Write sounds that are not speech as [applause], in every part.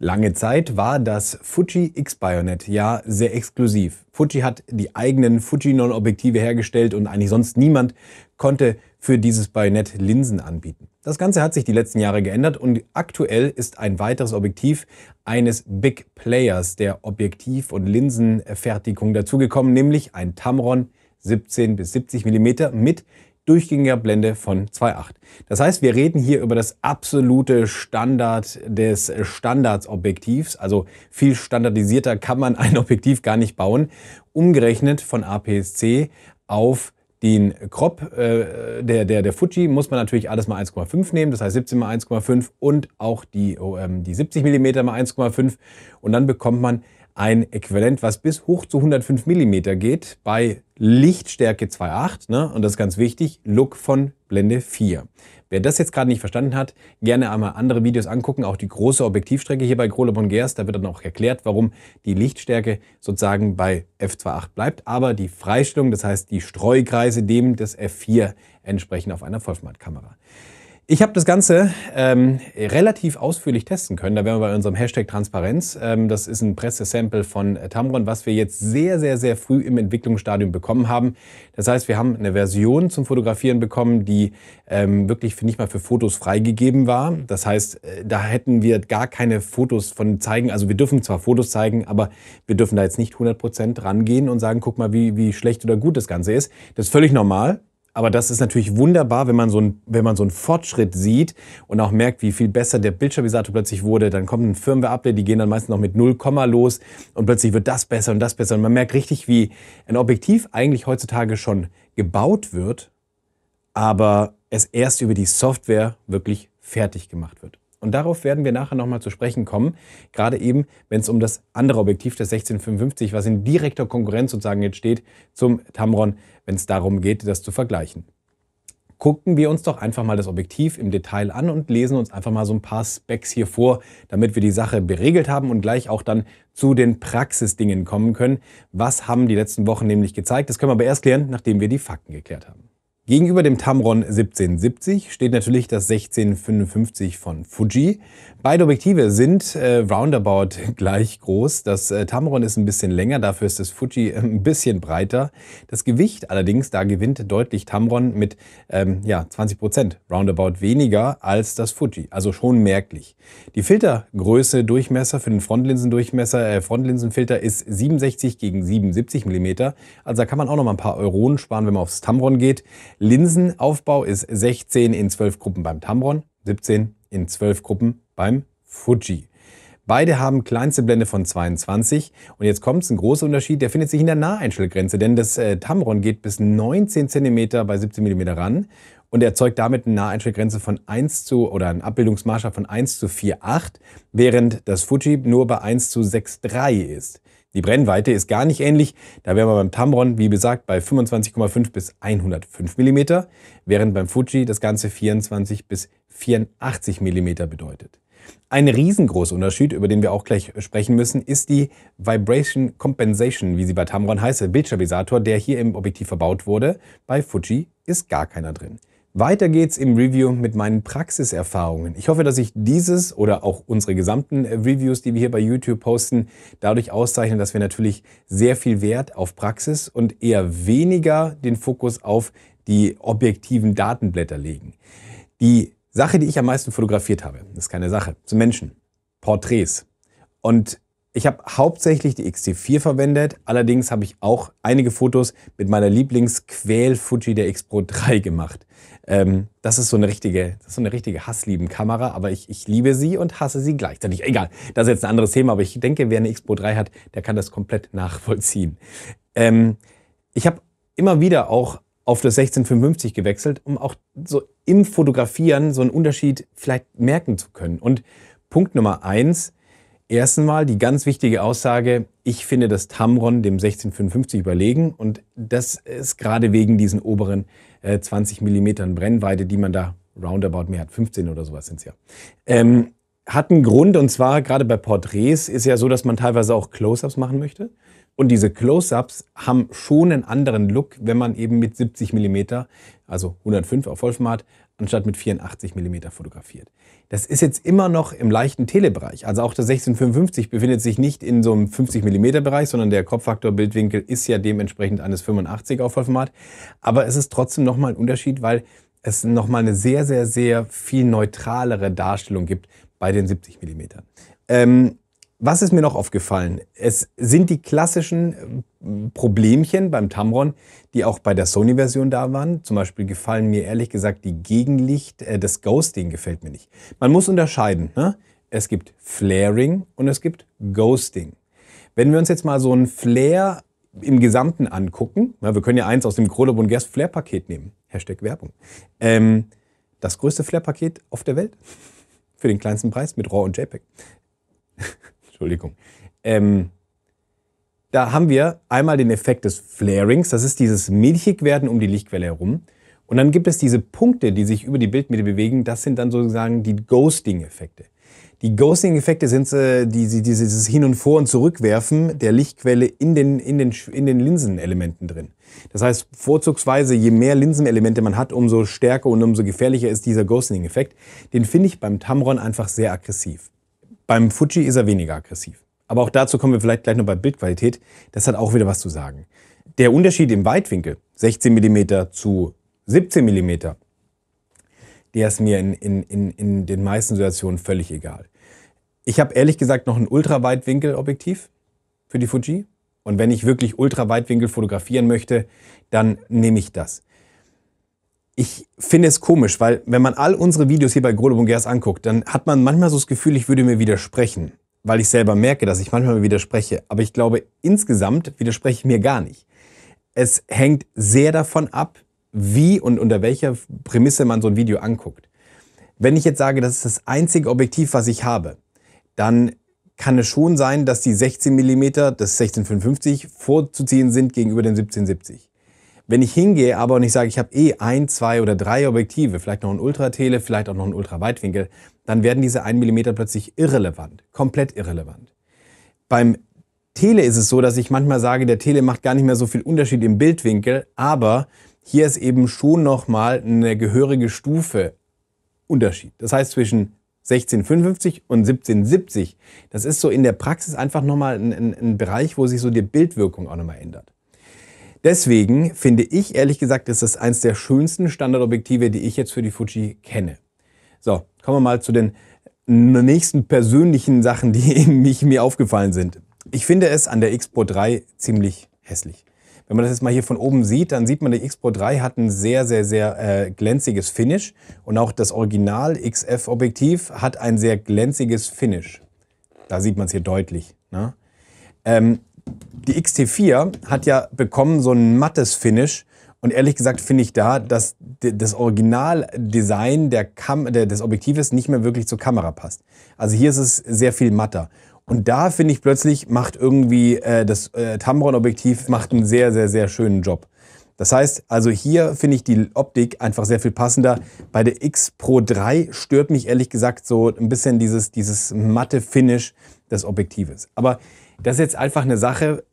Lange Zeit war das Fuji X-Bayonet ja sehr exklusiv. Fuji hat die eigenen Fujinon-Objektive hergestellt und eigentlich sonst niemand konnte für dieses Bayonet Linsen anbieten. Das Ganze hat sich die letzten Jahre geändert und aktuell ist ein weiteres Objektiv eines Big Players der Objektiv- und Linsenfertigung dazugekommen, nämlich ein Tamron 17 bis 70 mm mit durchgängiger Blende von 2.8. Das heißt, wir reden hier über das absolute Standard des Standardsobjektivs. Also viel standardisierter kann man [laughs] ein Objektiv gar nicht bauen. Umgerechnet von APS-C auf den Crop äh, der, der, der Fuji muss man natürlich alles mal 1,5 nehmen, das heißt 17 mal 1,5 und auch die, oh, ähm, die 70 mm mal 1,5 und dann bekommt man ein Äquivalent, was bis hoch zu 105 mm geht, bei Lichtstärke 2.8. Ne? Und das ist ganz wichtig, Look von Blende 4. Wer das jetzt gerade nicht verstanden hat, gerne einmal andere Videos angucken, auch die große Objektivstrecke hier bei Grole Gers. Da wird dann auch erklärt, warum die Lichtstärke sozusagen bei f2.8 bleibt, aber die Freistellung, das heißt die Streukreise, dem des f4 entsprechen auf einer Vollformatkamera. Ich habe das Ganze ähm, relativ ausführlich testen können. Da wären wir bei unserem Hashtag Transparenz. Ähm, das ist ein Pressesample von Tamron, was wir jetzt sehr, sehr, sehr früh im Entwicklungsstadium bekommen haben. Das heißt, wir haben eine Version zum Fotografieren bekommen, die ähm, wirklich nicht mal für Fotos freigegeben war. Das heißt, äh, da hätten wir gar keine Fotos von zeigen. Also wir dürfen zwar Fotos zeigen, aber wir dürfen da jetzt nicht 100% rangehen und sagen, guck mal, wie, wie schlecht oder gut das Ganze ist. Das ist völlig normal. Aber das ist natürlich wunderbar, wenn man, so ein, wenn man so einen Fortschritt sieht und auch merkt, wie viel besser der Bildstabilisator plötzlich wurde. Dann kommt ein Firmware-Update, die gehen dann meistens noch mit 0, los und plötzlich wird das besser und das besser. Und man merkt richtig, wie ein Objektiv eigentlich heutzutage schon gebaut wird, aber es erst über die Software wirklich fertig gemacht wird. Und darauf werden wir nachher nochmal zu sprechen kommen. Gerade eben, wenn es um das andere Objektiv, das 1655, was in direkter Konkurrenz sozusagen jetzt steht, zum Tamron, wenn es darum geht, das zu vergleichen. Gucken wir uns doch einfach mal das Objektiv im Detail an und lesen uns einfach mal so ein paar Specs hier vor, damit wir die Sache beregelt haben und gleich auch dann zu den Praxisdingen kommen können. Was haben die letzten Wochen nämlich gezeigt? Das können wir aber erst klären, nachdem wir die Fakten geklärt haben. Gegenüber dem Tamron 1770 steht natürlich das 1655 von Fuji. Beide Objektive sind äh, roundabout [laughs] gleich groß. Das äh, Tamron ist ein bisschen länger, dafür ist das Fuji äh, ein bisschen breiter. Das Gewicht allerdings, da gewinnt deutlich Tamron mit ähm, ja, 20 Prozent roundabout weniger als das Fuji, also schon merklich. Die Filtergröße Durchmesser für den Frontlinsendurchmesser, äh, Frontlinsenfilter ist 67 gegen 77 Millimeter. Also da kann man auch noch mal ein paar Euronen sparen, wenn man aufs Tamron geht. Linsenaufbau ist 16 in 12 Gruppen beim Tamron, 17 in 12 Gruppen beim Fuji. Beide haben kleinste Blende von 22 und jetzt kommt es ein großer Unterschied, der findet sich in der Naheinstellgrenze, denn das äh, Tamron geht bis 19 cm bei 17 mm ran und erzeugt damit eine Naheinstellgrenze von 1 zu oder einen Abbildungsmaßstab von 1 zu 4,8, während das Fuji nur bei 1 zu 6,3 ist. Die Brennweite ist gar nicht ähnlich. Da wären wir beim Tamron, wie gesagt, bei 25,5 bis 105 mm, während beim Fuji das Ganze 24 bis 84 mm bedeutet. Ein riesengroßer Unterschied, über den wir auch gleich sprechen müssen, ist die Vibration Compensation, wie sie bei Tamron heißt, der Bildstabilisator, der hier im Objektiv verbaut wurde. Bei Fuji ist gar keiner drin. Weiter geht's im Review mit meinen Praxiserfahrungen. Ich hoffe, dass ich dieses oder auch unsere gesamten Reviews, die wir hier bei YouTube posten, dadurch auszeichnen, dass wir natürlich sehr viel Wert auf Praxis und eher weniger den Fokus auf die objektiven Datenblätter legen. Die Sache, die ich am meisten fotografiert habe, ist keine Sache, zu Menschen, Porträts. Und ich habe hauptsächlich die XT4 verwendet, allerdings habe ich auch einige Fotos mit meiner Lieblingsquäl-Fuji der X Pro 3 [laughs] gemacht. Ähm, das ist so eine richtige, so eine richtige Hasslieben-Kamera, aber ich, ich liebe sie und hasse sie gleichzeitig. Egal, das ist jetzt ein anderes Thema, aber ich denke, wer eine X Pro 3 hat, der kann das komplett nachvollziehen. Ähm, ich habe immer wieder auch auf das 1655 gewechselt, um auch so im Fotografieren so einen Unterschied vielleicht merken zu können. Und Punkt Nummer eins, Erstens mal die ganz wichtige Aussage, ich finde das Tamron dem 1655 überlegen und das ist gerade wegen diesen oberen äh, 20 Millimetern Brennweite, die man da roundabout mehr hat, 15 oder sowas sind es ja. Ähm, hat einen Grund und zwar gerade bei Porträts ist ja so, dass man teilweise auch Close-ups machen möchte. Und diese Close-ups haben schon einen anderen Look, wenn man eben mit 70 Millimeter, also 105 auf Vollformat, anstatt mit 84 mm fotografiert. Das ist jetzt immer noch im leichten Telebereich. Also auch das 1655 befindet sich nicht in so einem 50 mm Bereich, sondern der Kopffaktor Bildwinkel ist ja dementsprechend eines 85er Aufvollformat. Aber es ist trotzdem nochmal ein Unterschied, weil es nochmal eine sehr, sehr, sehr viel neutralere Darstellung gibt bei den 70 mm. Ähm, was ist mir noch aufgefallen? Es sind die klassischen äh, Problemchen beim Tamron, die auch bei der Sony-Version da waren. Zum Beispiel gefallen mir ehrlich gesagt die Gegenlicht, äh, das Ghosting gefällt mir nicht. Man muss unterscheiden. Ne? Es gibt Flaring und es gibt Ghosting. Wenn wir uns jetzt mal so ein Flare im Gesamten angucken, na, wir können ja eins aus dem Krolop und Gerst Flare-Paket nehmen. Hashtag Werbung. Ähm, das größte Flare-Paket auf der Welt. [laughs] Für den kleinsten Preis mit RAW und JPEG. Entschuldigung. Ähm, da haben wir einmal den Effekt des Flarings, das ist dieses Milchigwerden um die Lichtquelle herum. Und dann gibt es diese Punkte, die sich über die Bildmitte bewegen, das sind dann sozusagen die Ghosting-Effekte. Die Ghosting-Effekte sind äh, die, die, dieses Hin- und Vor- und Zurückwerfen der Lichtquelle in den, in, den, in den Linsenelementen drin. Das heißt, vorzugsweise, je mehr Linsenelemente man hat, umso stärker und umso gefährlicher ist dieser Ghosting-Effekt. Den finde ich beim Tamron einfach sehr aggressiv. Beim Fuji ist er weniger aggressiv. Aber auch dazu kommen wir vielleicht gleich noch bei Bildqualität. Das hat auch wieder was zu sagen. Der Unterschied im Weitwinkel, 16 mm zu 17 mm, der ist mir in, in, in, in den meisten Situationen völlig egal. Ich habe ehrlich gesagt noch ein Ultraweitwinkelobjektiv für die Fuji. Und wenn ich wirklich Ultraweitwinkel fotografieren möchte, dann nehme ich das ich finde es komisch, weil wenn man all unsere Videos hier bei Grolo Bungers anguckt, dann hat man manchmal so das Gefühl, ich würde mir widersprechen, weil ich selber merke, dass ich manchmal widerspreche. Aber ich glaube, insgesamt widerspreche ich mir gar nicht. Es hängt sehr davon ab, wie und unter welcher Prämisse man so ein Video anguckt. Wenn ich jetzt sage, das ist das einzige Objektiv, was ich habe, dann kann es schon sein, dass die 16 mm des 1655 vorzuziehen sind gegenüber dem 1770. Wenn ich hingehe, aber und ich sage, ich habe eh ein, zwei oder drei Objektive, vielleicht noch ein Ultratele, vielleicht auch noch ein Ultraweitwinkel, dann werden diese 1 mm plötzlich irrelevant, komplett irrelevant. Beim Tele ist es so, dass ich manchmal sage, der Tele macht gar nicht mehr so viel Unterschied im Bildwinkel, aber hier ist eben schon nochmal eine gehörige Stufe Unterschied. Das heißt zwischen 1655 und 1770, das ist so in der Praxis einfach nochmal ein, ein, ein Bereich, wo sich so die Bildwirkung auch nochmal ändert. Deswegen finde ich ehrlich gesagt, ist das eins der schönsten Standardobjektive, die ich jetzt für die Fuji kenne. So, kommen wir mal zu den nächsten persönlichen Sachen, die [laughs] mich, mir aufgefallen sind. Ich finde es an der X Pro 3 ziemlich hässlich. Wenn man das jetzt mal hier von oben sieht, dann sieht man, der X Pro 3 hat ein sehr, sehr, sehr äh, glänziges Finish. Und auch das Original XF-Objektiv hat ein sehr glänziges Finish. Da sieht man es hier deutlich. Ne? Ähm, die XT4 hat ja bekommen so ein mattes Finish. Und ehrlich gesagt finde ich da, dass das Originaldesign der Kam des Objektives nicht mehr wirklich zur Kamera passt. Also hier ist es sehr viel matter. Und da finde ich plötzlich macht irgendwie äh, das äh, Tamron-Objektiv macht einen sehr, sehr, sehr schönen Job. Das heißt, also hier finde ich die Optik einfach sehr viel passender. Bei der X Pro 3 stört mich ehrlich gesagt so ein bisschen dieses, dieses matte Finish des Objektives. Aber das ist jetzt einfach eine Sache,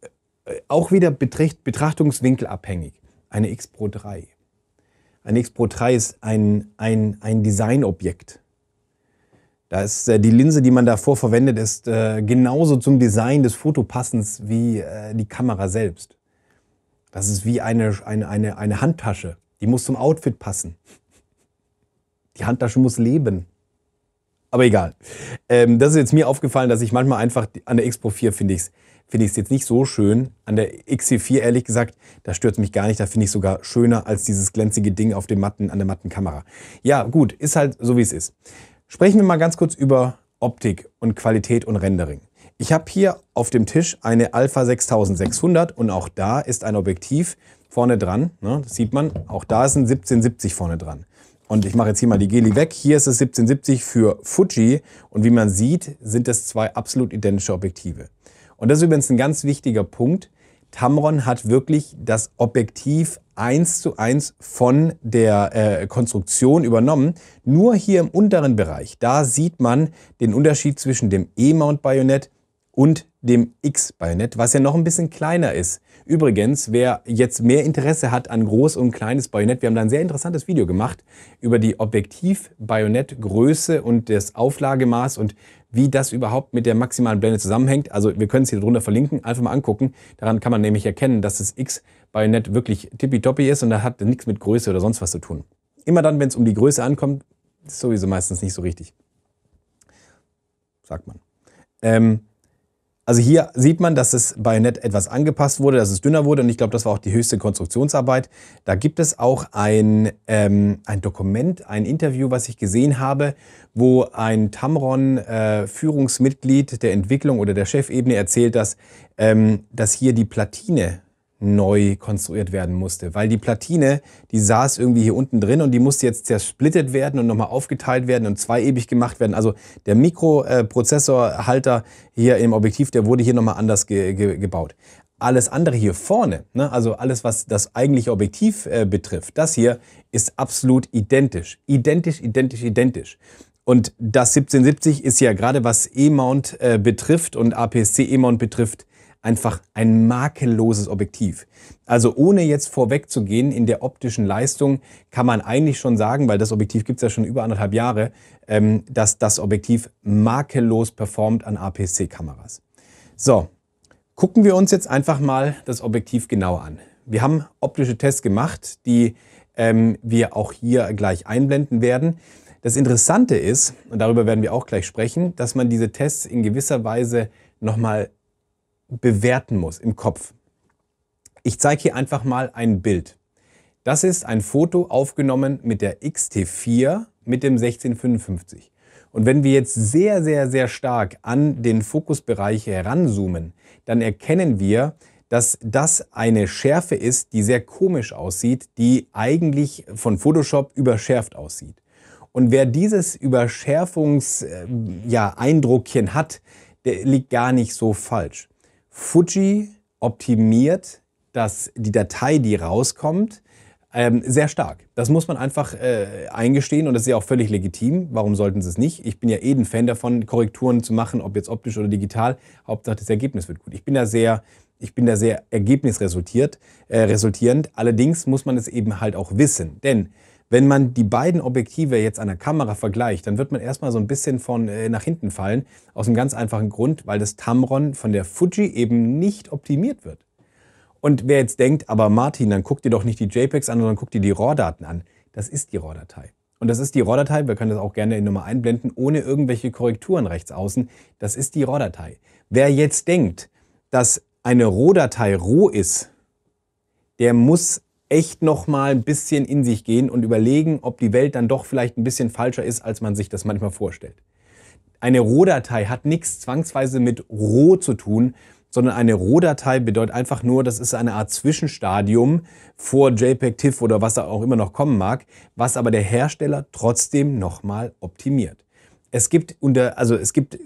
äh, auch wieder Betrachtungswinkel abhängig. Eine X Pro 3. Eine X Pro 3 ist ein, ein, ein Designobjekt. Da ist äh, die Linse, die man davor verwendet, ist äh, genauso zum Design des Fotopassens wie äh, die Kamera selbst. Das ist wie eine, eine, eine, eine Handtasche. Die muss zum Outfit passen. Die Handtasche muss leben. Aber egal. Ähm, das ist jetzt mir aufgefallen, dass ich manchmal einfach an der X-Pro 4 finde ich es finde ich es jetzt nicht so schön. An der XC4 ehrlich gesagt, da stört es mich gar nicht. Da finde ich sogar schöner als dieses glänzige Ding auf dem matten, an der matten Kamera. Ja, gut, ist halt so wie es ist. Sprechen wir mal ganz kurz über Optik und Qualität und Rendering. Ich habe hier auf dem Tisch eine Alpha 6600 und auch da ist ein Objektiv vorne dran. Ne, das sieht man. Auch da ist ein 1770 vorne dran. Und ich mache jetzt hier mal die Geli weg. Hier ist es 1770 für Fuji. Und wie man sieht, sind es zwei absolut identische Objektive. Und das ist übrigens ein ganz wichtiger Punkt. Tamron hat wirklich das Objektiv eins zu eins von der äh, Konstruktion übernommen. Nur hier im unteren Bereich, da sieht man den Unterschied zwischen dem E-Mount-Bajonett und dem X-Bajonett, was ja noch ein bisschen kleiner ist. Übrigens, wer jetzt mehr Interesse hat an groß und kleines Bajonett, wir haben da ein sehr interessantes Video gemacht über die Objektiv-Bajonettgröße und das Auflagemaß und wie das überhaupt mit der maximalen Blende zusammenhängt. Also wir können es hier drunter verlinken, einfach mal angucken. Daran kann man nämlich erkennen, dass das X-Bajonett wirklich tippitoppi ist und da hat nichts mit Größe oder sonst was zu tun. Immer dann, wenn es um die Größe ankommt, ist sowieso meistens nicht so richtig. Sagt man. Ähm, also hier sieht man, dass das Bajonett etwas angepasst wurde, dass es dünner wurde und ich glaube, das war auch die höchste Konstruktionsarbeit. Da gibt es auch ein, ähm, ein Dokument, ein Interview, was ich gesehen habe, wo ein Tamron-Führungsmitglied äh, der Entwicklung oder der Chefebene erzählt, dass, ähm, dass hier die Platine neu konstruiert werden musste, weil die Platine, die saß irgendwie hier unten drin und die musste jetzt zersplittet werden und nochmal aufgeteilt werden und zweiebig gemacht werden. Also der Mikroprozessorhalter hier im Objektiv, der wurde hier nochmal anders ge ge gebaut. Alles andere hier vorne, ne, also alles, was das eigentliche Objektiv äh, betrifft, das hier ist absolut identisch. Identisch, identisch, identisch. Und das 1770 ist ja gerade was E-Mount äh, betrifft und APS-C E-Mount betrifft, einfach ein makelloses Objektiv. Also ohne jetzt vorwegzugehen in der optischen Leistung, kann man eigentlich schon sagen, weil das Objektiv gibt es ja schon über anderthalb Jahre, ähm, dass das Objektiv makellos performt an APS-C-Kameras. So, gucken wir uns jetzt einfach mal das Objektiv genau an. Wir haben optische Tests gemacht, die ähm, wir auch hier gleich einblenden werden. Das Interessante ist, und darüber werden wir auch gleich sprechen, dass man diese Tests in gewisser Weise nochmal bewerten muss im Kopf. Ich zeige hier einfach mal ein Bild. Das ist ein Foto aufgenommen mit der XT4 mit dem 1655. Und wenn wir jetzt sehr, sehr, sehr stark an den Fokusbereich heranzoomen, dann erkennen wir, dass das eine Schärfe ist, die sehr komisch aussieht, die eigentlich von Photoshop überschärft aussieht. Und wer dieses Überschärfungs-Eindruckchen äh, ja, hat, der liegt gar nicht so falsch. Fuji optimiert das, die Datei, die rauskommt, ähm, sehr stark. Das muss man einfach äh, eingestehen und das ist ja auch völlig legitim. Warum sollten sie es nicht? Ich bin ja eh ein Fan davon, Korrekturen zu machen, ob jetzt optisch oder digital. Hauptsache das Ergebnis wird gut. Ich bin da sehr, ich bin da sehr ergebnisresultiert, äh, resultierend. Allerdings muss man es eben halt auch wissen, denn wenn man die beiden Objektive jetzt an der Kamera vergleicht, dann wird man erstmal so ein bisschen von äh, nach hinten fallen. Aus einem ganz einfachen Grund, weil das Tamron von der Fuji eben nicht optimiert wird. Und wer jetzt denkt, aber Martin, dann guck dir doch nicht die JPEGs an, sondern guck dir die RAW-Daten an. Das ist die RAW-Datei. Und das ist die RAW-Datei, wir können das auch gerne in Nummer einblenden, ohne irgendwelche Korrekturen rechts außen. Das ist die RAW-Datei. Wer jetzt denkt, dass eine RAW-Datei roh ist, der muss echt noch mal ein bisschen in sich gehen und überlegen, ob die Welt dann doch vielleicht ein bisschen falscher ist, als man sich das manchmal vorstellt. Eine Rohdatei hat nichts zwangsweise mit roh zu tun, sondern eine Rohdatei bedeutet einfach nur, das ist eine Art Zwischenstadium vor JPEG, TIFF oder was da auch immer noch kommen mag, was aber der Hersteller trotzdem nochmal optimiert. Es gibt unter, also es gibt,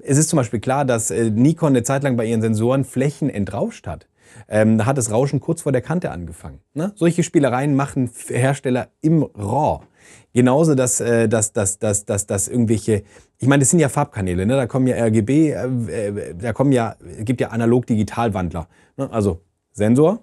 es ist zum Beispiel klar, dass äh, Nikon eine Zeit lang bei ihren Sensoren Flächen entrauscht hat. Ähm, da hat das Rauschen kurz vor der Kante angefangen. Ne? Solche Spielereien machen Hersteller im RAW. Genauso, dass, äh, dass, dass, dass, dass, dass irgendwelche, ich meine, das sind ja Farbkanäle, ne? da kommen ja RGB, äh, da kommen ja, gibt ja Analog-Digital-Wandler. Ne? Also Sensor,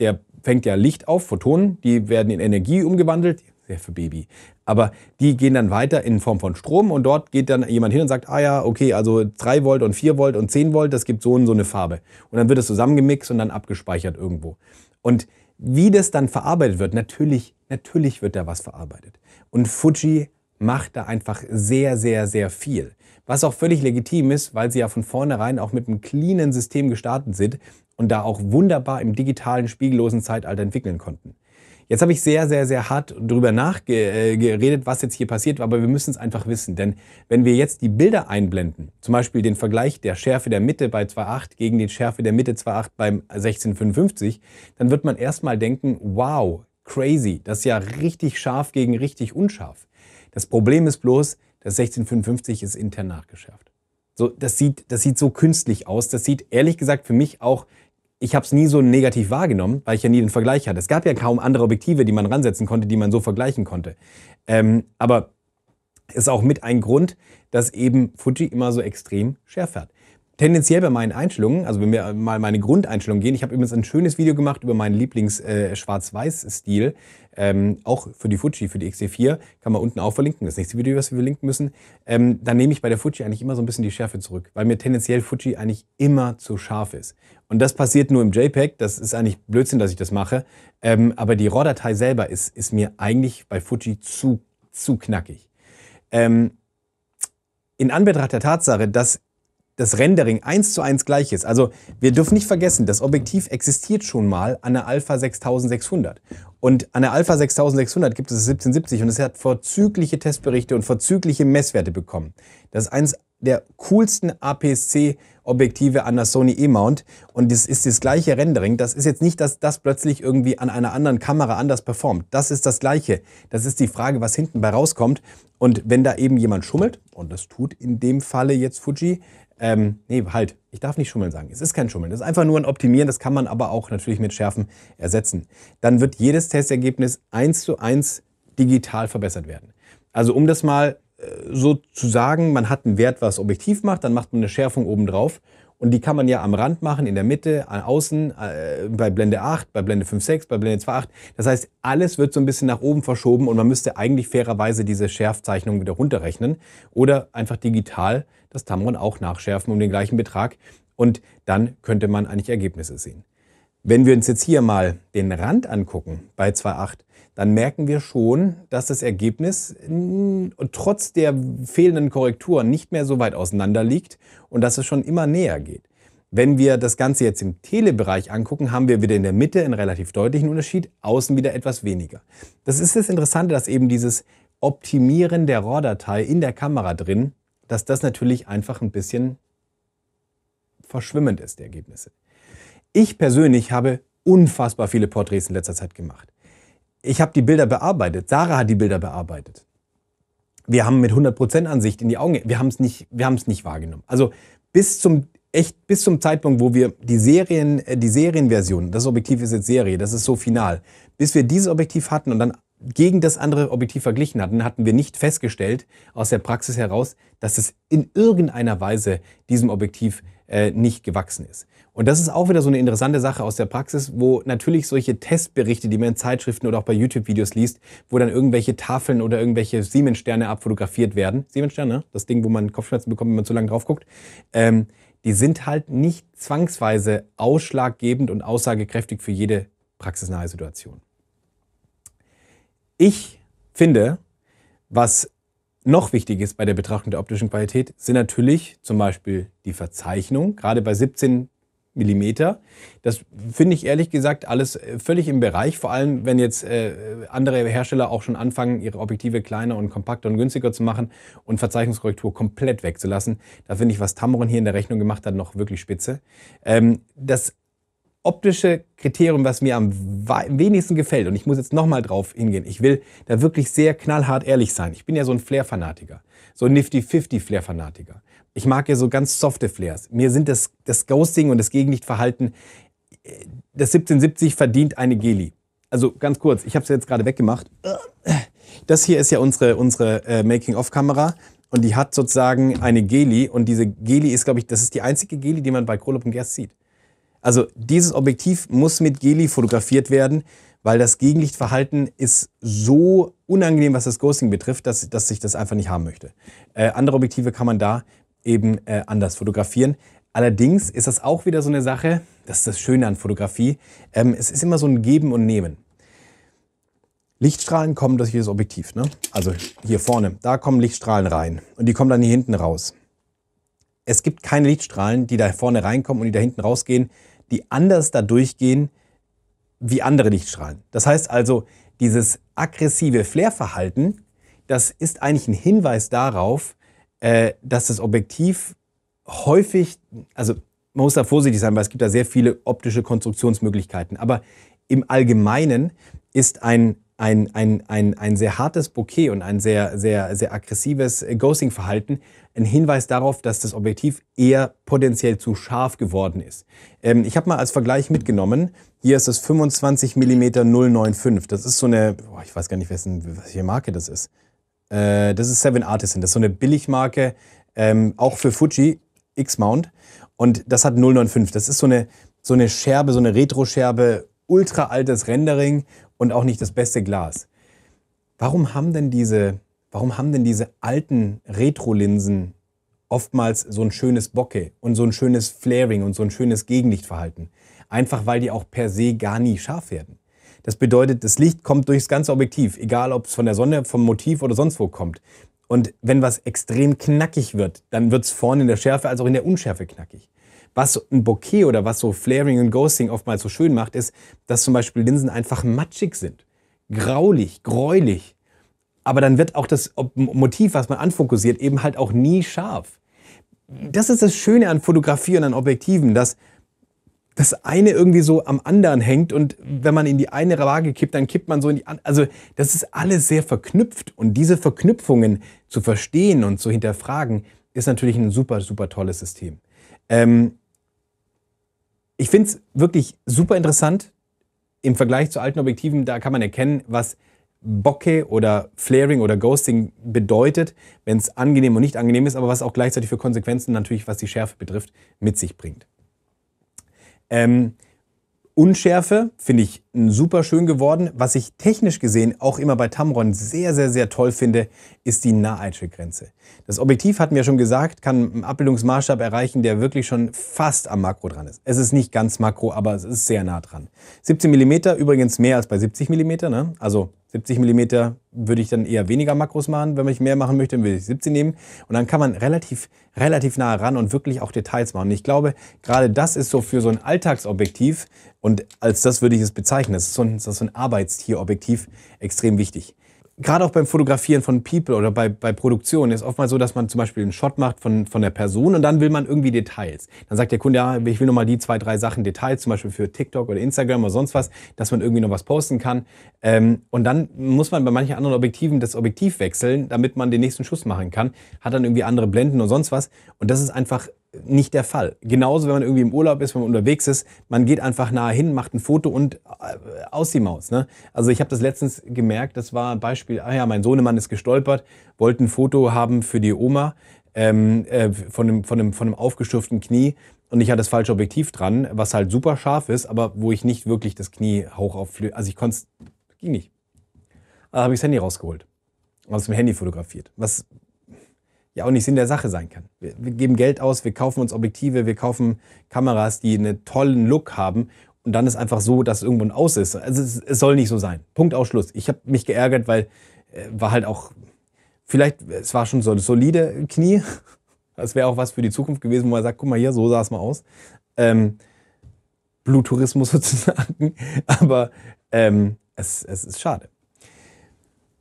der fängt ja Licht auf, Photonen, die werden in Energie umgewandelt, sehr für Baby. Aber die gehen dann weiter in Form von Strom und dort geht dann jemand hin und sagt, ah ja, okay, also 3 Volt und 4 Volt und 10 Volt, das gibt so und so eine Farbe. Und dann wird es zusammengemixt und dann abgespeichert irgendwo. Und wie das dann verarbeitet wird, natürlich, natürlich wird da was verarbeitet. Und Fuji macht da einfach sehr, sehr, sehr viel. Was auch völlig legitim ist, weil sie ja von vornherein auch mit einem cleanen System gestartet sind und da auch wunderbar im digitalen, spiegellosen Zeitalter entwickeln konnten. Jetzt habe ich sehr, sehr, sehr hart darüber nachgeredet, was jetzt hier passiert, aber wir müssen es einfach wissen. Denn wenn wir jetzt die Bilder einblenden, zum Beispiel den Vergleich der Schärfe der Mitte bei 2.8 gegen die Schärfe der Mitte 2.8 beim 1655, dann wird man erstmal denken, wow, crazy, das ist ja richtig scharf gegen richtig unscharf. Das Problem ist bloß, das 1655 ist intern nachgeschärft. So, das, sieht, das sieht so künstlich aus. Das sieht ehrlich gesagt für mich auch ich habe es nie so negativ wahrgenommen, weil ich ja nie den Vergleich hatte. Es gab ja kaum andere Objektive, die man ransetzen konnte, die man so vergleichen konnte. Ähm, aber ist auch mit ein Grund, dass eben Fuji immer so extrem schärf fährt. Tendenziell bei meinen Einstellungen, also wenn wir mal meine Grundeinstellungen gehen, ich habe übrigens ein schönes Video gemacht über meinen Lieblings-Schwarz-Weiß-Stil, äh, ähm, auch für die Fuji, für die XT4, kann man unten auch verlinken, das nächste Video, was wir verlinken müssen. Ähm, dann nehme ich bei der Fuji eigentlich immer so ein bisschen die Schärfe zurück, weil mir tendenziell Fuji eigentlich immer zu scharf ist. Und das passiert nur im JPEG, das ist eigentlich Blödsinn, dass ich das mache, ähm, aber die RAW-Datei selber ist, ist mir eigentlich bei Fuji zu, zu knackig. Ähm, in Anbetracht der Tatsache, dass das Rendering eins zu eins gleich ist. Also wir dürfen nicht vergessen, das Objektiv existiert schon mal an der Alpha 6600. Und an der Alpha 6600 gibt es 1770 und es hat vorzügliche Testberichte und vorzügliche Messwerte bekommen. Das ist eins der coolsten APS-C-Objektive an der Sony E-Mount und das ist das gleiche Rendering. Das ist jetzt nicht, dass das plötzlich irgendwie an einer anderen Kamera anders performt. Das ist das gleiche. Das ist die Frage, was hinten bei rauskommt. Und wenn da eben jemand schummelt, und das tut in dem Falle jetzt Fuji, ähm, nee, halt, ich darf nicht schummeln sagen. Es ist kein Schummeln. Das ist einfach nur ein Optimieren. Das kann man aber auch natürlich mit Schärfen ersetzen. Dann wird jedes Testergebnis eins zu eins digital verbessert werden. Also um das mal äh, so zu sagen, man hat einen Wert, was objektiv macht, dann macht man eine Schärfung oben drauf. Und die kann man ja am Rand machen, in der Mitte, außen, äh, bei Blende 8, bei Blende 5.6, bei Blende 2.8. Das heißt, alles wird so ein bisschen nach oben verschoben und man müsste eigentlich fairerweise diese Schärfzeichnung wieder runterrechnen oder einfach digital das Tamron auch nachschärfen um den gleichen Betrag und dann könnte man eigentlich Ergebnisse sehen. Wenn wir uns jetzt hier mal den Rand angucken bei 2.8, dann merken wir schon, dass das Ergebnis trotz der fehlenden Korrekturen nicht mehr so weit auseinander liegt und dass es schon immer näher geht. Wenn wir das Ganze jetzt im Telebereich angucken, haben wir wieder in der Mitte einen relativ deutlichen Unterschied, außen wieder etwas weniger. Das ist das Interessante, dass eben dieses Optimieren der RAW-Datei in der Kamera drin dass das natürlich einfach ein bisschen verschwimmend ist, die Ergebnisse. Ich persönlich habe unfassbar viele Porträts in letzter Zeit gemacht. Ich habe die Bilder bearbeitet. Sarah hat die Bilder bearbeitet. Wir haben mit 100% Ansicht in die Augen, wir haben es nicht, wir haben es nicht wahrgenommen. Also bis zum echt bis zum Zeitpunkt, wo wir die Serien, äh, die Serienversion, das Objektiv ist jetzt Serie, das ist so final, bis wir dieses Objektiv hatten und dann gegen das andere Objektiv verglichen hatten, hatten wir nicht festgestellt aus der Praxis heraus, dass es in irgendeiner Weise diesem Objektiv äh, nicht gewachsen ist. Und das ist auch wieder so eine interessante Sache aus der Praxis, wo natürlich solche Testberichte, die man in Zeitschriften oder auch bei YouTube-Videos liest, wo dann irgendwelche Tafeln oder irgendwelche Siemens-Sterne abfotografiert werden. Siemens-Sterne, das Ding, wo man Kopfschmerzen bekommt, wenn man zu lange drauf guckt. Ähm, die sind halt nicht zwangsweise ausschlaggebend und aussagekräftig für jede praxisnahe Situation. Ich finde, was noch wichtig ist bei der Betrachtung der optischen Qualität, sind natürlich zum Beispiel die Verzeichnung, gerade bei 17 Millimeter. Das finde ich ehrlich gesagt alles äh, völlig im Bereich, vor allem wenn jetzt äh, andere Hersteller auch schon anfangen, ihre Objektive kleiner und kompakter und günstiger zu machen und Verzeichnungskorrektur komplett wegzulassen. Da finde ich, was Tamron hier in der Rechnung gemacht hat, noch wirklich spitze. Ähm, das optische Kriterium, was mir am wenigsten gefällt, und ich muss jetzt nochmal drauf hingehen, ich will da wirklich sehr knallhart ehrlich sein. Ich bin ja so ein Flair-Fanatiker, so ein Nifty-50 Flair-Fanatiker. Ich mag ja so ganz softe Flares. Mir sind das, das Ghosting und das Gegenlichtverhalten, das 1770 verdient eine Geli. Also ganz kurz, ich habe es jetzt gerade weggemacht. Das hier ist ja unsere, unsere äh, Making-of-Kamera und die hat sozusagen eine Geli und diese Geli ist, glaube ich, das ist die einzige Geli, die man bei Krolop und Gerst sieht. Also dieses Objektiv muss mit Geli fotografiert werden, weil das Gegenlichtverhalten ist so unangenehm, was das Ghosting betrifft, dass, dass ich das einfach nicht haben möchte. Äh, andere Objektive kann man da eben äh, anders fotografieren. Allerdings ist das auch wieder so eine Sache, das ist das Schöne an Fotografie, ähm, es ist immer so ein Geben und Nehmen. Lichtstrahlen kommen durch dieses Objektiv. Ne? Also hier vorne, da kommen Lichtstrahlen rein und die kommen dann hier hinten raus. Es gibt keine Lichtstrahlen, die da vorne reinkommen und die da hinten rausgehen, die anders da durchgehen wie andere Lichtstrahlen. Das heißt also, dieses aggressive Flair-Verhalten, das ist eigentlich ein Hinweis darauf, äh, dass das Objektiv häufig, also man muss da vorsichtig sein, weil es gibt da sehr viele optische Konstruktionsmöglichkeiten. Aber im Allgemeinen ist ein ein, ein, ein, ein sehr hartes Bouquet und ein sehr, sehr, sehr aggressives Ghosting-Verhalten ein Hinweis darauf, dass das Objektiv eher potenziell zu scharf geworden ist. Ähm, ich habe mal als Vergleich mitgenommen, hier ist das 25 mm 095. Das ist so eine, boah, ich weiß gar nicht, wessen, welche Marke das ist. Äh, das ist Seven Artisan, das ist so eine Billigmarke, ähm, auch für Fuji, X-Mount. Und das hat 095. Das ist so eine, so eine Scherbe, so eine Retro-Scherbe, ultra altes Rendering und auch nicht das beste Glas. Warum haben denn diese, warum haben denn diese alten Retro-Linsen oftmals so ein schönes Bokeh und so ein schönes Flaring und so ein schönes Gegenlichtverhalten? Einfach weil die auch per se gar nie scharf werden. Das bedeutet, das Licht kommt durchs ganze Objektiv, egal ob es von der Sonne, vom Motiv oder sonst wo kommt. Und wenn was extrem knackig wird, dann wird es vorne in der Schärfe als auch in der Unschärfe knackig. Was ein Bokeh oder was so Flaring und Ghosting oftmals so schön macht, ist, dass zum Beispiel Linsen einfach matschig sind. Graulich, gräulich. Aber dann wird auch das Motiv, was man anfokussiert, eben halt auch nie scharf. Das ist das Schöne an Fotografie und an Objektiven, dass das eine irgendwie so am anderen hängt und wenn man in die eine Waage kippt, dann kippt man so in die andere. Also das ist alles sehr verknüpft und diese Verknüpfungen zu verstehen und zu hinterfragen, ist natürlich ein super, super tolles System. Ähm, ich finde es wirklich super interessant. Im Vergleich zu alten Objektiven, da kann man erkennen, was Bokeh oder Flaring oder Ghosting bedeutet, wenn es angenehm und nicht angenehm ist, aber was auch gleichzeitig für Konsequenzen natürlich, was die Schärfe betrifft, mit sich bringt. Ähm, Unschärfe finde ich super schön geworden. Was ich technisch gesehen auch immer bei Tamron sehr, sehr, sehr toll finde, ist die Naheinstellgrenze. Das Objektiv, hatten wir schon gesagt, kann einen Abbildungsmaßstab erreichen, der wirklich schon fast am Makro dran ist. Es ist nicht ganz Makro, aber es ist sehr nah dran. 17 mm, übrigens mehr als bei 70 mm. Ne? Also 70 mm würde ich dann eher weniger Makros machen. Wenn ich mehr machen möchte, dann würde ich 17 nehmen. Und dann kann man relativ, relativ nah ran und wirklich auch Details machen. Und ich glaube, gerade das ist so für so ein Alltagsobjektiv und als das würde ich es bezeichnen. Das ist so ein, so ein Arbeitstierobjektiv extrem wichtig gerade auch beim Fotografieren von People oder bei, bei Produktionen ist oftmals so, dass man zum Beispiel einen Shot macht von, von der Person und dann will man irgendwie Details. Dann sagt der Kunde, ja, ich will nochmal die zwei, drei Sachen Details, zum Beispiel für TikTok oder Instagram oder sonst was, dass man irgendwie noch was posten kann. Ähm, und dann muss man bei manchen anderen Objektiven das Objektiv wechseln, damit man den nächsten Schuss machen kann. Hat dann irgendwie andere Blenden und sonst was. Und das ist einfach nicht der Fall. Genauso, wenn man irgendwie im Urlaub ist, wenn man unterwegs ist, man geht einfach nahe hin, macht ein Foto und äh, aus die Maus. Ne? Also ich habe das letztens gemerkt, das war ein Beispiel, ah ja, mein Sohnemann ist gestolpert, wollte ein Foto haben für die Oma ähm, äh, von, einem, von, einem, von einem aufgeschürften Knie und ich hatte das falsche Objektiv dran, was halt super scharf ist, aber wo ich nicht wirklich das Knie hoch auf, also ich konnte es, ging nicht. Da habe ich das Handy rausgeholt, aus dem Handy fotografiert, was ja auch nicht Sinn der Sache sein kann. Wir, wir, geben Geld aus, wir kaufen uns Objektive, wir kaufen Kameras, die einen tollen Look haben und dann ist einfach so, dass irgendwo ein Aus ist. Also es, es soll nicht so sein. Punkt Ausschluss. Ich habe mich geärgert, weil äh, war halt auch vielleicht es war schon so eine solide Knie. [laughs] Das wäre auch was für die Zukunft gewesen, wo man sagt, guck mal hier, so sah es mal aus. Ähm, Bluttourismus [laughs] sozusagen. Aber ähm, es, es ist schade.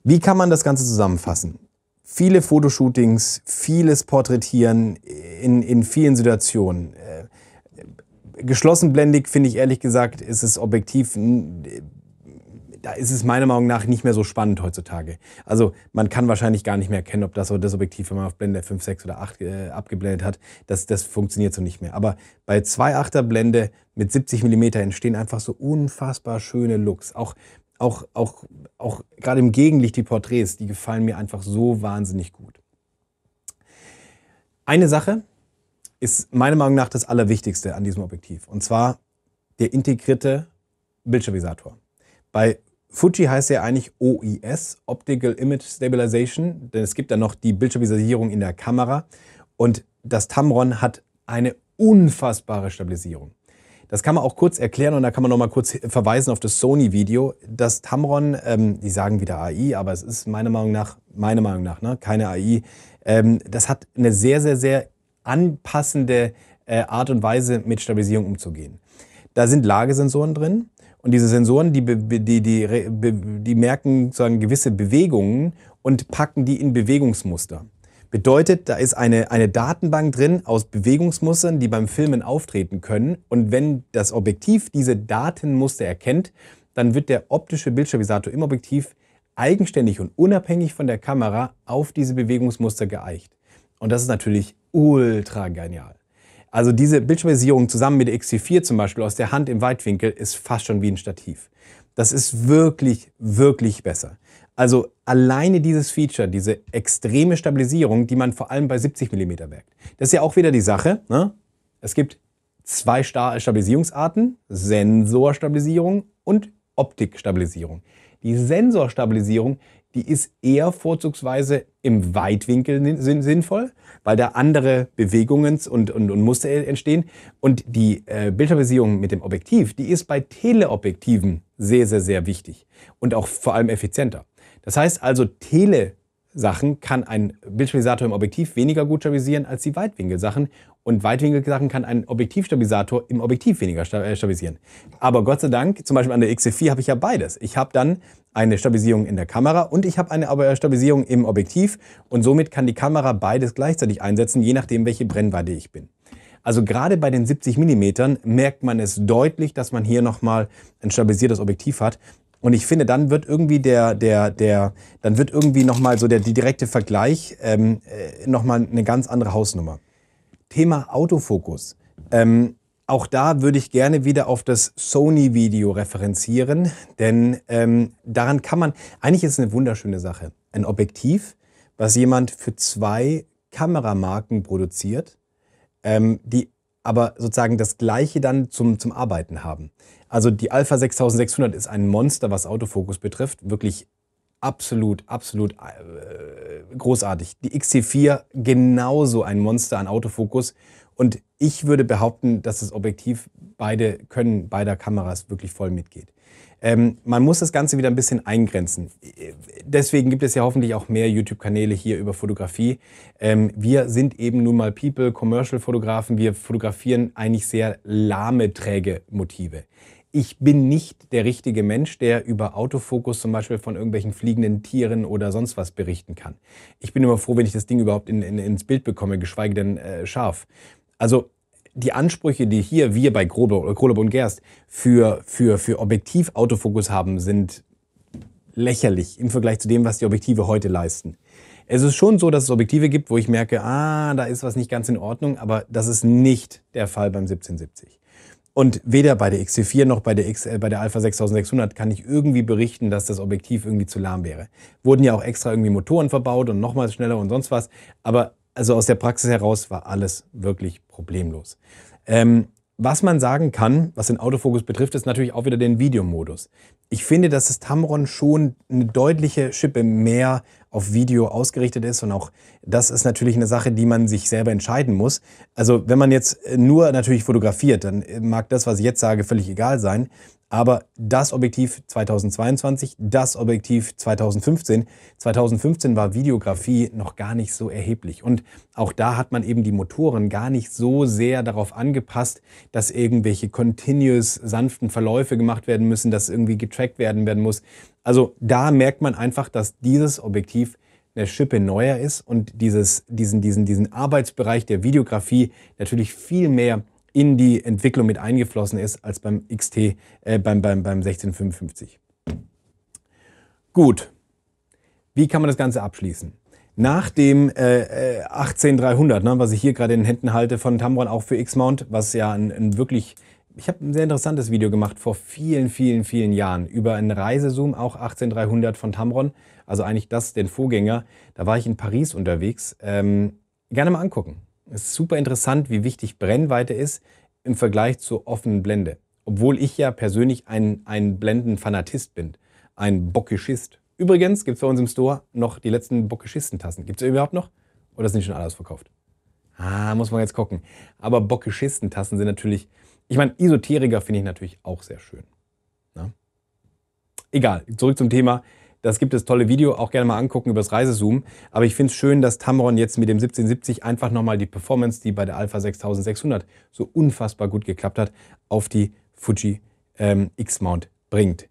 Wie kann man das Ganze zusammenfassen? Viele Fotoshootings, vieles Porträtieren in, in vielen Situationen. Äh, geschlossenblendig finde ich ehrlich gesagt, ist es objektiv, da ist es meiner Meinung nach nicht mehr so spannend heutzutage. Also man kann wahrscheinlich gar nicht mehr erkennen, ob das oder das Objektiv, wenn man auf Blende 5, 6 oder 8 äh, abgeblendet hat, das, das funktioniert so nicht mehr. Aber bei 2,8er Blende mit 70 mm entstehen einfach so unfassbar schöne Looks. Auch auch, auch, auch gerade im Gegenlicht die Porträts, die gefallen mir einfach so wahnsinnig gut. Eine Sache ist meiner Meinung nach das Allerwichtigste an diesem Objektiv. Und zwar der integrierte Bildstabilisator. Bei Fuji heißt er eigentlich OIS, Optical Image Stabilization, denn es gibt dann noch die Bildstabilisierung in der Kamera. Und das Tamron hat eine unfassbare Stabilisierung. Das kann man auch kurz erklären und da kann man noch mal kurz verweisen auf das Sony-Video. Das Tamron, ähm, die sagen wieder AI, aber es ist meiner Meinung nach, meiner Meinung nach, ne, keine AI. Ähm, das hat eine sehr, sehr, sehr anpassende äh, Art und Weise, mit Stabilisierung umzugehen. Da sind Lagesensoren drin und diese Sensoren, die, die, die, die merken sozusagen gewisse Bewegungen und packen die in Bewegungsmuster. Bedeutet, da ist eine, eine Datenbank drin aus Bewegungsmustern, die beim Filmen auftreten können. Und wenn das Objektiv diese Datenmuster erkennt, dann wird der optische Bildstabilisator im Objektiv eigenständig und unabhängig von der Kamera auf diese Bewegungsmuster geeicht. Und das ist natürlich ultra genial. Also diese Bildstabilisierung zusammen mit der XT4 zum Beispiel aus der Hand im Weitwinkel ist fast schon wie ein Stativ. Das ist wirklich, wirklich besser. Also alleine dieses Feature, diese extreme Stabilisierung, die man vor allem bei 70 mm merkt. Das ist ja auch wieder die Sache. Ne? Es gibt zwei Stabilisierungsarten, Sensorstabilisierung und Optikstabilisierung. Die Sensorstabilisierung, die ist eher vorzugsweise im Weitwinkel sinnvoll, weil da andere Bewegungen und, und, und Muster entstehen. Und die äh, Bildstabilisierung mit dem Objektiv, die ist bei Teleobjektiven sehr, sehr, sehr wichtig und auch vor allem effizienter. Das heißt also, Tele Sachen kann ein Bildstabilisator im Objektiv weniger gut stabilisieren als die Weitwinkelsachen und Weitwinkelsachen kann ein Objektivstabilisator im Objektiv weniger äh, stabilisieren. Aber Gott sei Dank, zum Beispiel an der XC4 habe ich ja beides. Ich habe dann eine Stabilisierung in der Kamera und ich habe eine äh, Stabilisierung im Objektiv und somit kann die Kamera beides gleichzeitig einsetzen, je nachdem, welche Brennweite ich bin. Also gerade bei den 70 mm merkt man es deutlich, dass man hier nochmal ein stabilisiertes Objektiv hat. Und ich finde, dann wird irgendwie der, der, der, dann wird irgendwie nochmal so der direkte Vergleich ähm, äh, nochmal eine ganz andere Hausnummer. Thema Autofokus. Ähm, auch da würde ich gerne wieder auf das Sony-Video referenzieren, denn ähm, daran kann man, eigentlich ist es eine wunderschöne Sache. Ein Objektiv, was jemand für zwei Kameramarken produziert, ähm, die aber sozusagen das gleiche dann zum, zum Arbeiten haben. Also die Alpha 6600 ist ein Monster, was Autofokus betrifft. Wirklich absolut, absolut äh, großartig. Die XC4 genauso ein Monster an Autofokus. Und ich würde behaupten, dass das Objektiv beide können beider Kameras wirklich voll mitgeht. Ähm, man muss das Ganze wieder ein bisschen eingrenzen. Deswegen gibt es ja hoffentlich auch mehr YouTube-Kanäle hier über Fotografie. Ähm, wir sind eben nun mal People, Commercial-Fotografen. Wir fotografieren eigentlich sehr lahme, träge Motive ich bin nicht der richtige Mensch, der über Autofokus zum Beispiel von irgendwelchen fliegenden Tieren oder sonst was berichten kann. Ich bin immer froh, wenn ich das Ding überhaupt in, in, ins Bild bekomme, geschweige denn äh, scharf. Also die Ansprüche, die hier wir bei Krolob und Gerst für, für, für Objektiv-Autofokus haben, sind lächerlich im Vergleich zu dem, was die Objektive heute leisten. Es ist schon so, dass es Objektive gibt, wo ich merke, ah, da ist was nicht ganz in Ordnung, aber das ist nicht der Fall beim 1770. Und weder bei der XC4 noch bei der, X, äh, bei der Alpha 6600 kann ich irgendwie berichten, dass das Objektiv irgendwie zu lahm wäre. Wurden ja auch extra irgendwie Motoren verbaut und nochmals schneller und sonst was. Aber also aus der Praxis heraus war alles wirklich problemlos. Ähm, was man sagen kann, was den Autofokus betrifft, ist natürlich auch wieder den Videomodus. Ich finde, dass das Tamron schon eine deutliche Schippe mehr auf Video ausgerichtet ist und auch das ist natürlich eine Sache, die man sich selber entscheiden muss. Also wenn man jetzt nur natürlich fotografiert, dann mag das, was ich jetzt sage, völlig egal sein. Aber das Objektiv 2022, das Objektiv 2015. 2015 war Videografie noch gar nicht so erheblich. Und auch da hat man eben die Motoren gar nicht so sehr darauf angepasst, dass irgendwelche continuous sanften Verläufe gemacht werden müssen, dass irgendwie getrackt werden werden muss. Also da merkt man einfach, dass dieses Objektiv eine Schippe neuer ist und dieses, diesen, diesen, diesen Arbeitsbereich der Videografie natürlich viel mehr in die Entwicklung mit eingeflossen ist als beim XT, äh, beim, beim, beim 1655. Gut, wie kann man das Ganze abschließen? Nach dem äh, 18300, äh, ne, was ich hier gerade in den Händen halte von Tamron, auch für X-Mount, was ja ein, ein wirklich ich habe ein sehr interessantes Video gemacht vor vielen, vielen, vielen Jahren über einen Reisezoom, auch 18300 von Tamron. Also eigentlich das, den Vorgänger. Da war ich in Paris unterwegs. Ähm, gerne mal angucken. Es ist super interessant, wie wichtig Brennweite ist im Vergleich zur offenen Blende. Obwohl ich ja persönlich ein, ein Blendenfanatist bin. Ein Bockischist. Übrigens gibt es bei uns im Store noch die letzten Bockischistentassen. Gibt es überhaupt noch? Oder sind die schon alles verkauft? Ah, muss man jetzt gucken. Aber Bockischistentassen sind natürlich ich meine, Esoteriker finde ich natürlich auch sehr schön. Na? Ne? Egal, zurück zum Thema. Das gibt es tolle Video, auch gerne mal angucken über das Reisezoom. Aber ich finde es schön, dass Tamron jetzt mit dem 1770 einfach nochmal die Performance, die bei der Alpha 6600 so unfassbar gut geklappt hat, auf die Fuji ähm, X-Mount bringt.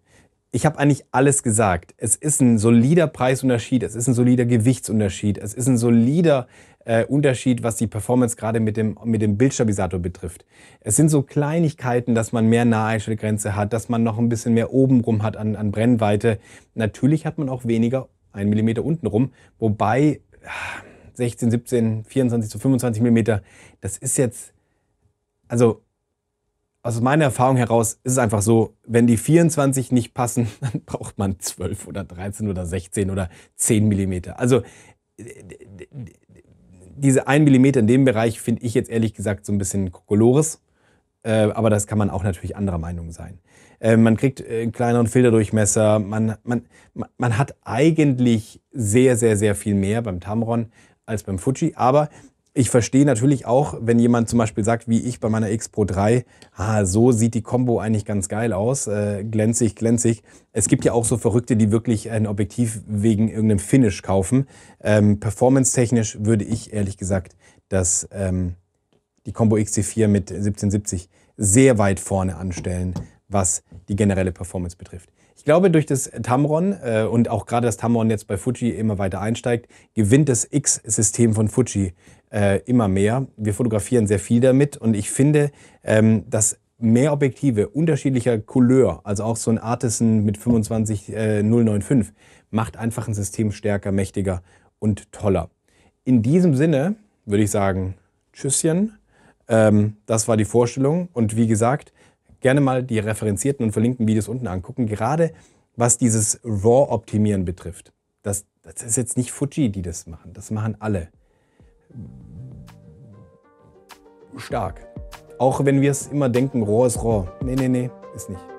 Ich habe eigentlich alles gesagt. Es ist ein solider Preisunterschied, es ist ein solider Gewichtsunterschied, es ist ein solider äh, Unterschied, was die Performance gerade mit dem, mit dem Bildstabilisator betrifft. Es sind so Kleinigkeiten, dass man mehr Naheinstellgrenze hat, dass man noch ein bisschen mehr obenrum hat an, an Brennweite. Natürlich hat man auch weniger, ein Millimeter untenrum, wobei 16, 17, 24 zu 25 Millimeter, das ist jetzt, also aus meiner Erfahrung heraus ist es einfach so, wenn die 24 nicht passen, [laughs] dann braucht man 12 oder 13 oder 16 oder 10 Millimeter. Also diese 1 mm in dem Bereich finde ich jetzt ehrlich gesagt so ein bisschen Kokolores. Äh, aber das kann man auch natürlich anderer Meinung sein. Äh, man kriegt äh, einen kleineren Filterdurchmesser. Man, man, man hat eigentlich sehr, sehr, sehr viel mehr beim Tamron als beim Fuji. Aber ich verstehe natürlich auch, wenn jemand zum Beispiel sagt, wie ich bei meiner X Pro 3, ah, so sieht die Combo eigentlich ganz geil aus, äh, glänzig, glänzig. Es gibt ja auch so Verrückte, die wirklich ein Objektiv wegen irgendeinem Finish kaufen. Ähm, Performance-technisch würde ich ehrlich gesagt dass ähm, die Combo XT4 mit 1770 sehr weit vorne anstellen, was die generelle Performance betrifft. Ich glaube, durch das Tamron äh, und auch gerade das Tamron jetzt bei Fuji immer weiter einsteigt, gewinnt das X-System von Fuji äh, immer mehr. Wir fotografieren sehr viel damit und ich finde, ähm, dass mehr Objektive unterschiedlicher Couleur, also auch so ein Artisan mit 25095, äh, macht einfach ein System stärker, mächtiger und toller. In diesem Sinne würde ich sagen, Tschüsschen. Ähm, das war die Vorstellung und wie gesagt, gerne mal die referenzierten und verlinkten Videos unten angucken, gerade was dieses RAW-Optimieren betrifft. Das, das ist jetzt nicht Fuji, die das machen, das machen alle stark. Auch wenn wir es immer denken, Rohr ist Rohr. Nee, nee, nee, ist nicht.